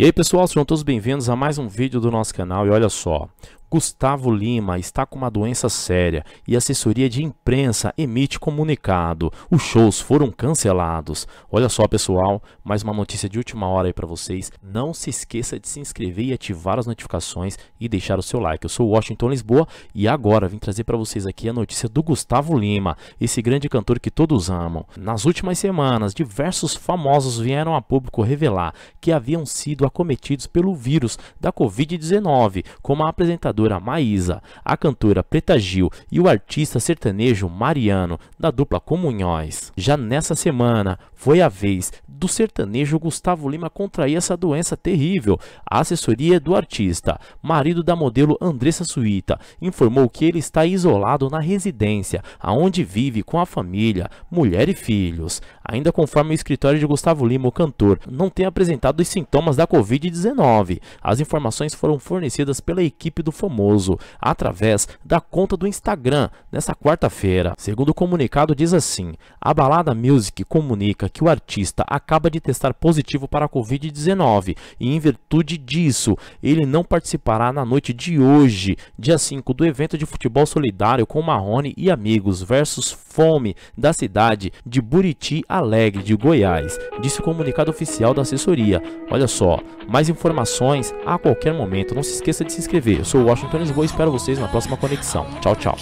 E aí pessoal, sejam todos bem-vindos a mais um vídeo do nosso canal. E olha só, Gustavo Lima está com uma doença séria e a assessoria de imprensa emite comunicado. Os shows foram cancelados. Olha só, pessoal, mais uma notícia de última hora aí para vocês. Não se esqueça de se inscrever e ativar as notificações e deixar o seu like. Eu sou Washington Lisboa e agora vim trazer para vocês aqui a notícia do Gustavo Lima, esse grande cantor que todos amam. Nas últimas semanas, diversos famosos vieram a público revelar que haviam sido acometidos pelo vírus da Covid-19, como a apresentadora cantora Maísa, a cantora Preta Gil e o artista sertanejo Mariano, da dupla Comunhões. Já nessa semana, foi a vez do sertanejo Gustavo Lima contrair essa doença terrível. A assessoria do artista, marido da modelo Andressa Suíta, informou que ele está isolado na residência, aonde vive com a família, mulher e filhos. Ainda conforme o escritório de Gustavo Lima, o cantor não tem apresentado os sintomas da Covid-19. As informações foram fornecidas pela equipe do através da conta do Instagram nessa quarta-feira. Segundo o comunicado diz assim: a Balada Music comunica que o artista acaba de testar positivo para a Covid-19 e em virtude disso, ele não participará na noite de hoje, dia 5, do evento de futebol solidário com Marrone e amigos versus Fome da cidade de Buriti Alegre de Goiás, disse o comunicado oficial da assessoria. Olha só, mais informações a qualquer momento. Não se esqueça de se inscrever. Eu sou o Washington Lisboa espero vocês na próxima conexão. Tchau, tchau.